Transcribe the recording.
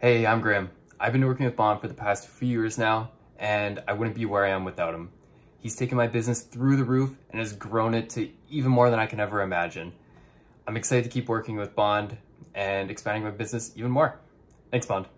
Hey, I'm Graham. I've been working with Bond for the past few years now, and I wouldn't be where I am without him. He's taken my business through the roof and has grown it to even more than I can ever imagine. I'm excited to keep working with Bond and expanding my business even more. Thanks, Bond.